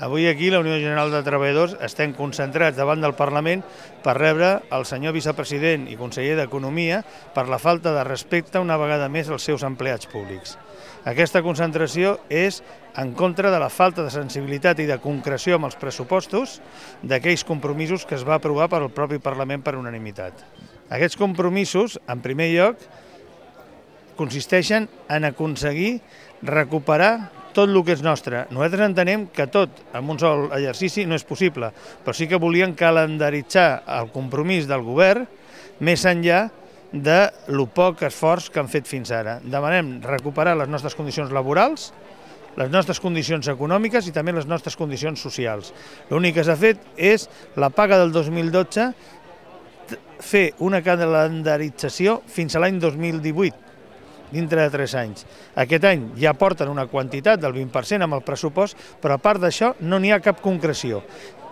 Avui aquí la Unió General de Treballadors estem concentrats davant del Parlament per rebre el senyor vicepresident i conseller d'Economia per la falta de respecte una vegada més als seus empleats públics. Aquesta concentració és en contra de la falta de sensibilitat i de concreció amb els pressupostos d'aquells compromisos que es va aprovar per al propi Parlament per unanimitat. Aquests compromisos, en primer lloc, consisteixen en aconseguir recuperar tot el que és nostre. Nosaltres entenem que tot amb un sol exercici no és possible, però sí que volien calendaritzar el compromís del govern més enllà de lo poc esforç que han fet fins ara. Demanem recuperar les nostres condicions laborals, les nostres condicions econòmiques i també les nostres condicions socials. L'únic que s'ha fet és la paga del 2012 fer una calendarització fins a l'any 2018, dintre de 3 anys. Aquest any ja porten una quantitat del 20% amb el pressupost, però a part d'això no n'hi ha cap concreció.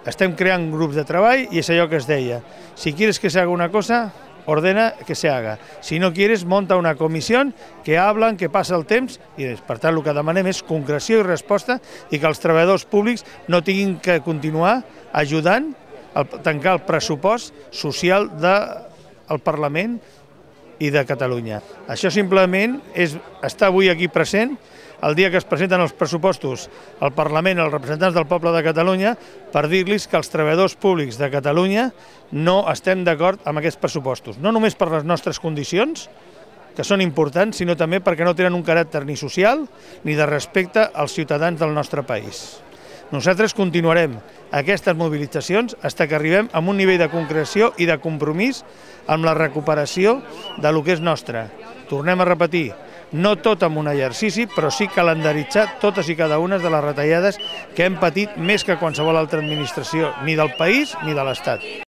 Estem creant grups de treball i és allò que es deia. Si quieres que se haga una cosa, ordena que se haga. Si no quieres, monta una comissió que hablan, que passa el temps, i per tant el que demanem és concreció i resposta i que els treballadors públics no tinguin que continuar ajudant a tancar el pressupost social del Parlament i de Catalunya. Això simplement és estar avui aquí present el dia que es presenten els pressupostos al Parlament, als representants del poble de Catalunya, per dir-los que els treballadors públics de Catalunya no estem d'acord amb aquests pressupostos. No només per les nostres condicions, que són importants, sinó també perquè no tenen un caràcter ni social ni de respecte als ciutadans del nostre país. Nosaltres continuarem aquestes mobilitzacions fins que arribem a un nivell de concreció i de compromís amb la recuperació de lo que és nostre. Tornem a repetir, no tot amb un exercici, però sí calendaritzar totes i cada una de les retallades que hem patit més que qualsevol altra administració, ni del país ni de l'Estat.